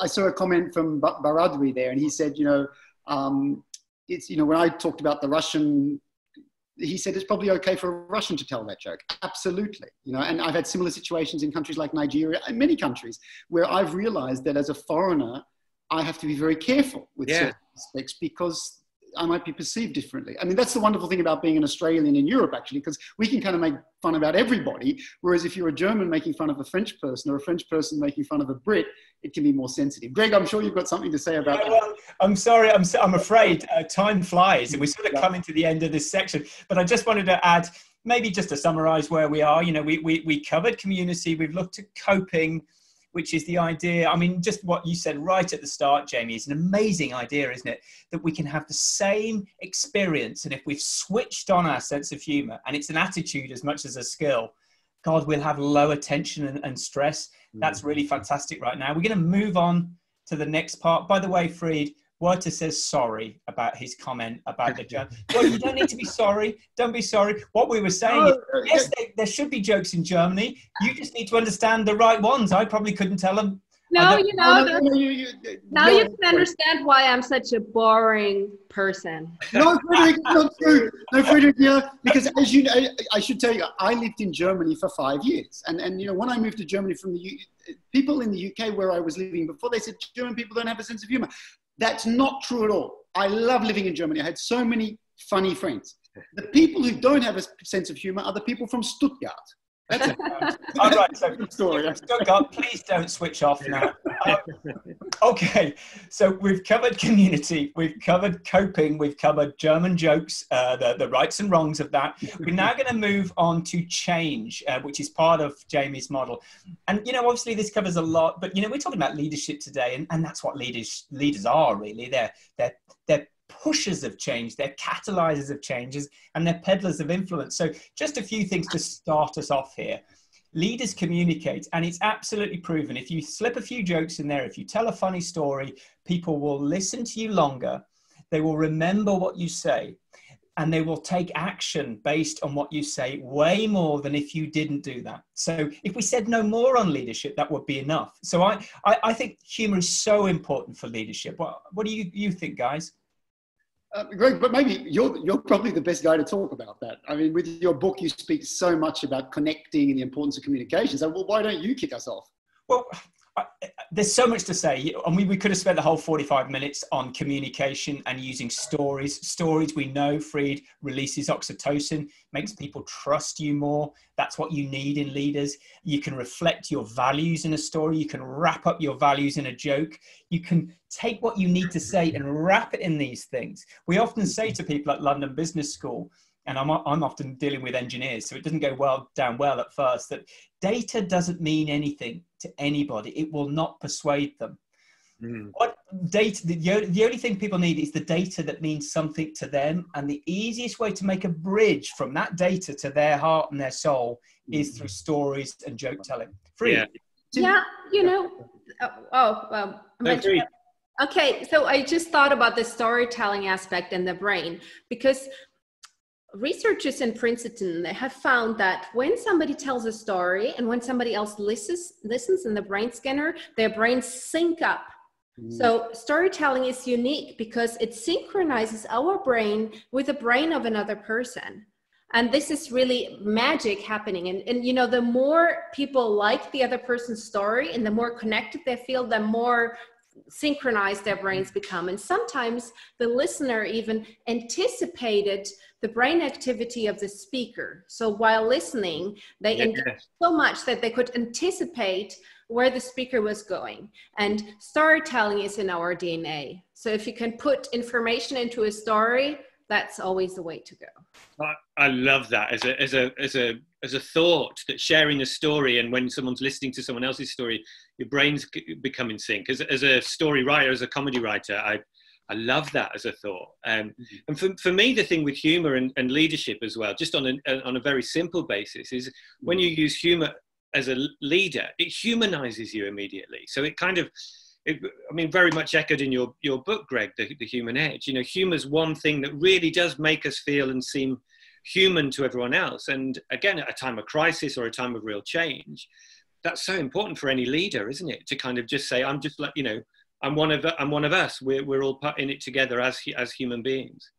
I saw a comment from Baradwi there, and he said, you know, um, it's you know when I talked about the Russian he said it's probably okay for a Russian to tell that joke. Absolutely. You know, and I've had similar situations in countries like Nigeria and many countries where I've realized that as a foreigner, I have to be very careful with yeah. certain aspects because I might be perceived differently. I mean, that's the wonderful thing about being an Australian in Europe, actually, because we can kind of make fun about everybody. Whereas if you're a German making fun of a French person or a French person making fun of a Brit, it can be more sensitive. Greg, I'm sure you've got something to say about yeah, well, I'm sorry, I'm, I'm afraid uh, time flies and we're sort of yeah. coming to the end of this section. But I just wanted to add, maybe just to summarize where we are, you know, we, we, we covered community, we've looked at coping, which is the idea. I mean, just what you said right at the start, Jamie, is an amazing idea, isn't it? That we can have the same experience. And if we've switched on our sense of humor, and it's an attitude as much as a skill, God, we'll have lower tension and, and stress. That's mm. really fantastic right now. We're going to move on to the next part. By the way, Freed, Walter says sorry about his comment about the joke. Well, you don't need to be sorry. Don't be sorry. What we were saying is, uh, yes, there, there, should be jokes in Germany. You just need to understand the right ones. I probably couldn't tell them no, you know, no, no, you, you, now no, you can understand why I'm such a boring person. No, Friederike, not true. No, Friederike, yeah, because as you know, I should tell you, I lived in Germany for five years, and and you know, when I moved to Germany from the U, people in the UK where I was living before, they said German people don't have a sense of humor. That's not true at all. I love living in Germany. I had so many funny friends. The people who don't have a sense of humor are the people from Stuttgart. That's it. All right, so story. Stuttgart, please don't switch off now. Uh, okay, so we've covered community, we've covered coping, we've covered German jokes, uh, the, the rights and wrongs of that. We're now going to move on to change, uh, which is part of Jamie's model. And, you know, obviously this covers a lot, but, you know, we're talking about leadership today, and, and that's what leaders, leaders are really. They're, they're, they're pushers of change, they're catalyzers of changes, and they're peddlers of influence. So, just a few things to start us off here. Leaders communicate, and it's absolutely proven. If you slip a few jokes in there, if you tell a funny story, people will listen to you longer, they will remember what you say, and they will take action based on what you say way more than if you didn't do that. So if we said no more on leadership, that would be enough. So I, I, I think humor is so important for leadership. What, what do you, you think, guys? Uh, Greg, but maybe you're, you're probably the best guy to talk about that. I mean, with your book, you speak so much about connecting and the importance of communication. So, well, why don't you kick us off? Well, there's so much to say. and mean, we could have spent the whole 45 minutes on communication and using stories. Stories we know, Freed, releases oxytocin, makes people trust you more. That's what you need in leaders. You can reflect your values in a story. You can wrap up your values in a joke. You can take what you need to say and wrap it in these things. We often say to people at London Business School, and I'm, I'm often dealing with engineers, so it doesn't go well down well at first, that data doesn't mean anything to anybody. It will not persuade them. Mm. What data? The, the only thing people need is the data that means something to them, and the easiest way to make a bridge from that data to their heart and their soul is through stories and joke telling. Free. Yeah, yeah you know. Uh, oh, well, no, okay. So I just thought about the storytelling aspect in the brain because researchers in Princeton have found that when somebody tells a story and when somebody else listens listens in the brain scanner, their brains sync up. Mm. So storytelling is unique because it synchronizes our brain with the brain of another person. And this is really magic happening. And, and you know, the more people like the other person's story and the more connected they feel, the more synchronized their brains become. And sometimes the listener even anticipated the brain activity of the speaker. So while listening, they yes. so much that they could anticipate where the speaker was going. And storytelling is in our DNA. So if you can put information into a story, that's always the way to go. I, I love that as a as a as a as a thought that sharing a story and when someone's listening to someone else's story, your brains become in sync. As, as a story writer, as a comedy writer, I I love that as a thought. Um, mm-hmm. And for, for me, the thing with humor and, and leadership as well, just on a, on a very simple basis, is when you use humor as a leader, it humanizes you immediately. So it kind of, it, I mean, very much echoed in your, your book, Greg, the, the Human Edge. You know, humor's one thing that really does make us feel and seem human to everyone else. And again, at a time of crisis or a time of real change, that's so important for any leader, isn't it? To kind of just say, I'm just like, you know, I'm one of I'm one of us. We're we're all in it together as as human beings.